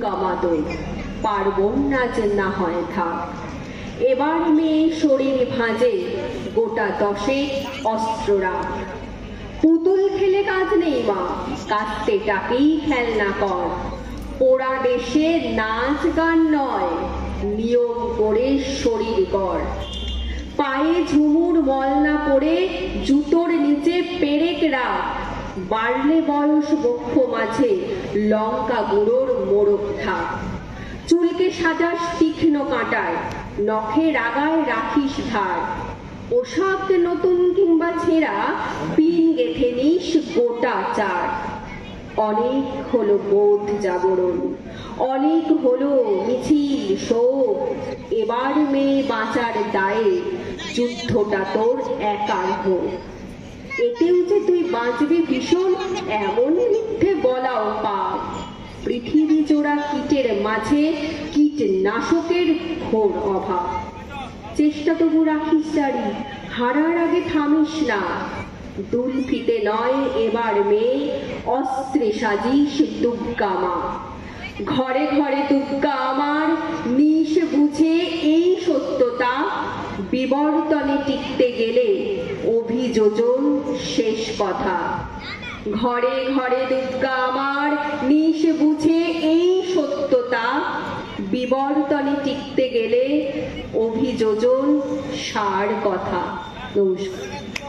কামাতো পার্বণ নাচ না হয় থাক। এবার মেয়ে শরীর ভাঁজে, গোটা দশে অস্ত্ররা পুতুল খেলে কাজ নেই মা কাস্তে টাকেই খেলনা কর। পোড়া দেশে নাচ গান নয়, নিয়ম করে শরীর কর পায়ে ঝুমুর মলনা পরে জুতোর নিচে পেরেক রাখ। বাড়লে বয়স বক্ষ মাঝে লঙ্কা গুঁড়োর মোড়ক থাক চুলকে সাজাস তীক্ষ্ণ কাঁটায় নখে রাগায় রাখিস ধার। পোশাক নতুন কিংবা ছেঁড়া, পিন গেথে নিস গোটা চার। অনেক হলো বোধ জাগরণ, অনেক হলো মিছিল, শোক। এবার মেয়ে বাঁচার দায়ে যুদ্ধটা তোর একার হোক। এতেও যে তুই বাঁচবি ভীষণ, এমন মিথ্যে বলাও পাপ। পৃথিবী জোড়া কীটের মাঝে কীটনাশকের ঘোর অভাব। চেষ্টা তবু রাখিস জারি হারার আগে থামিস না। দুলফিতে নয় এবার মেয়ে, অস্ত্রে সাজিস দুর্গা মা। ঘরে ঘরে দুর্গা আমার নিশ বুঝে এই সত্যতা। বিবর্তনে টিকতে গেলে অভিযোজন শেষ কথা। ঘরে ঘরে দুর্গা আমার নিশে বুঝে এই সত্যতা, বিবর্তনে টিকতে গেলে অভিযোজন সার কথা। নমস্কার।